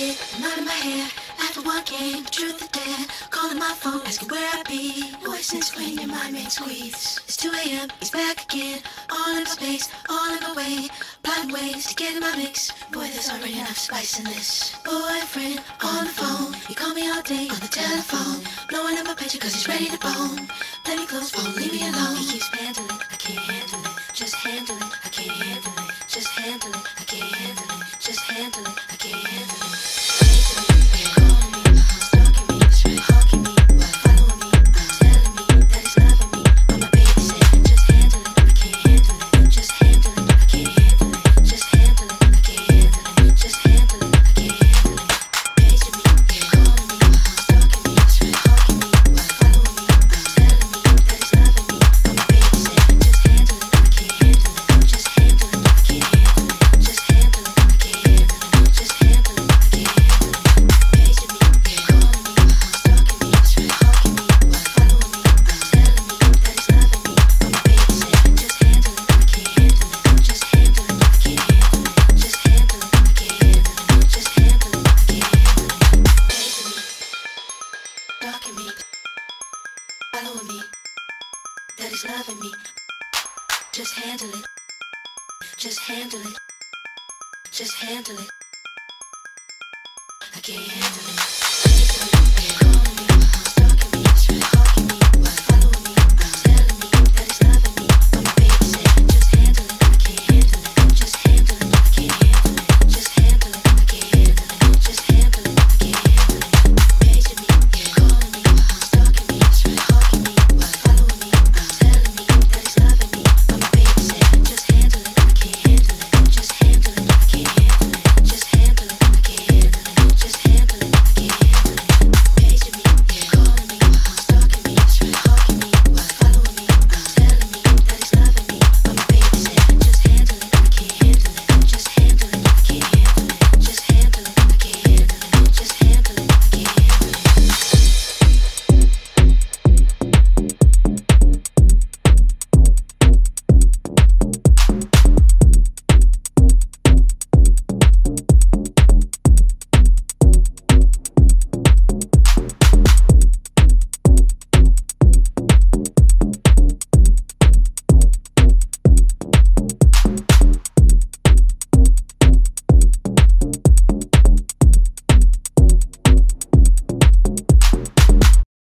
shit, out of my hair After walking, the truth or dare. Calling my phone, asking where I be. Voices when your mind makes squeeze. It's 2 a.m., he's back again. All in my space, all in my way. Plotting ways to get in my mix. Boy, there's already enough spice in this. Boyfriend, on the phone. You call me all day on the telephone. Blowing up my picture cause he's ready to bone. Plenty clothes, phone, handle it. Just handle it. Just handle it. I can't handle it.